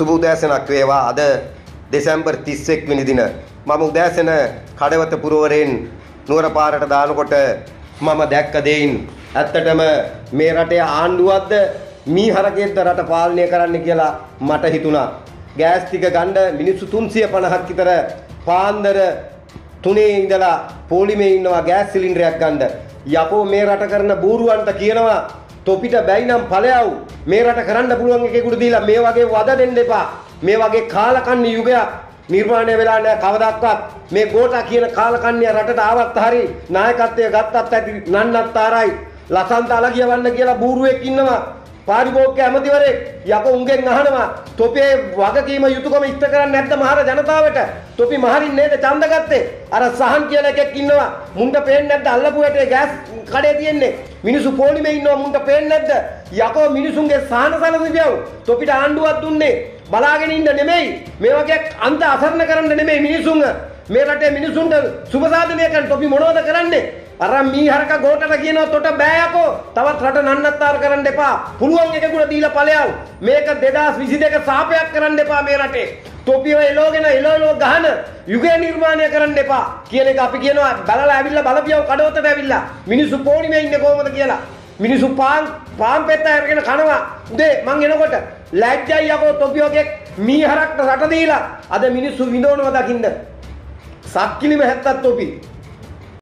සුබ උදෑසනක් වේවා. අද දෙසැම්බර් 31 වෙනි දින. මම උදෑසන කඩවත පුරවරෙන් නුවර පාරට දානකොට මම දැක්ක දෙයින්. ඇත්තටම මේ රටේ ආණ්ඩුවක්ද මීහරකෙක්ද රට පාලනය කරන්න කියලා මට හිතුණා. ගෑස් ටික ගන්න මිනිස්සු 350ක් විතර පාන්දර තුනේ ඉඳලා පොලිමේ ඉන්නවා ගෑස් සිලින්ඩරයක් ගන්න. යකෝ මේ රට කරන බූරුවන්ට කියනවා තොපිට බැයි නම් ඵලයව්. මේ රට කරන්න පුළුවන් එකෙකුට දීලා මේ වගේ වද දෙන්න එපා. මේ වගේ කාලකන්ණි යුගයක් නිර්මාණය වෙලා නැහැ කවදාවත් මේ ගෝඨා කියන කාලකන්ණිය රටට ආවත් හරි නායකත්වය ගත්තත් ඇති නන්නත්තරයි ලසන්ත අලගියවන්න කියලා බූරුවෙක් ඉන්නවා. පාරිභෝගික ඇමතිවරයෙක් යකෝ උන්ගෙන් අහනවා තොපේ වගකීම යුතුයකම ඉෂ්ට කරන්නේ නැද්ද මහර ජනතාවට? තොපි මහරින් නේද ඡන්ද ගත්තේ? අර සහන් කියලා එකෙක් ඉන්නවා. මුන්ට පේන්නේ නැද්ද අල්ලපු වැටේ ගෑස් කඩේ තියෙන්නේ? මිනිස්සු පොලිමේ ඉන්නවා. මුන්ට පේන්නේ නැද්ද? යකෝ මිනිසුන්ගේ සහන සලසිපියව තොපිට ආණ්ඩුවක් දුන්නේ. බලාගෙන ඉන්න නෙමෙයි. මේ වගේ අන්ත අසරණ කරන්න නෙමෙයි මිනිසුන් මේ රටේ මිනිසුන්ට සුබ සාධනය කරන්න තොපි මොනවද කරන්නේ? අර මීහරක ගෝටට කියනවා තොට බෑ යකෝ. තවත් රට නන්නත්තර කරන්න එපා. පුළුවන් එකකුට දීලා ඵලයන් මේක 2022 සාපයක් කරන්න එපා මේ රටේ. තොපිව එලෝගෙන එලෝලෝ ගහන යුගය නිර්මාණය කරන්න එපා. කියන එක අපි කියනවා. බලලා ඇවිල්ලා බලපියව කඩවතට ඇවිල්ලා. මිනිස්සු පොණිමේ ඉන්නේ කොහමද කියලා. මිනිස්සු පාන් පාන් පෙත්ත අරගෙන කනවා. උදේ මං එනකොට ලැජ්ජයි යකෝ තොපි වගේ මීහරක්ට රට දීලා අද මිනිස්සු විඳවනවා දකින්න සක්කිලිම හැත්තත් තොපි.